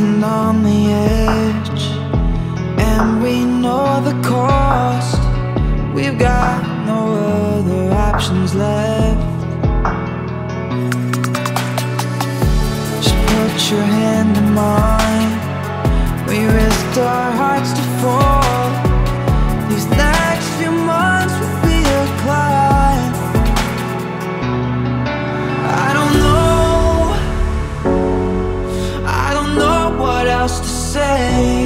dancing on the edge, and we know the cost. We've got no other options left. Just put your hand in mine. Say.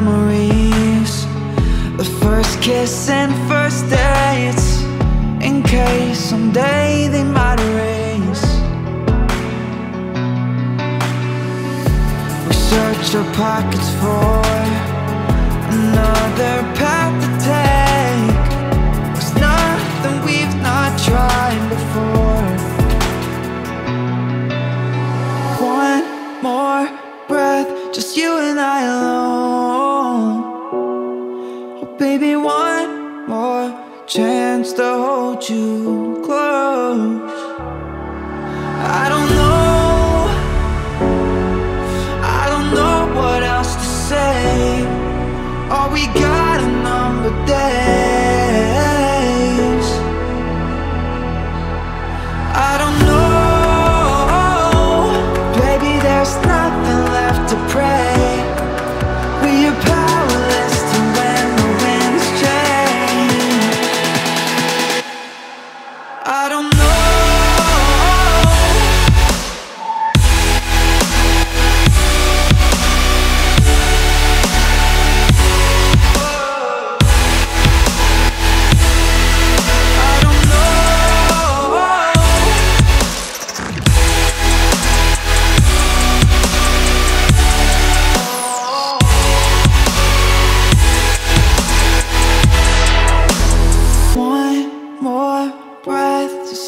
Memories. The first kiss and first dates. In case someday they might erase. We search our pockets for Another path to take. There's nothing we've not tried before. One more breath, just you and I alone. Baby, one more chance to hold you close. I don't know,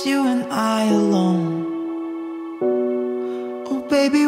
you and I alone. Oh, baby,